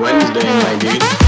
Wednesday, my dude.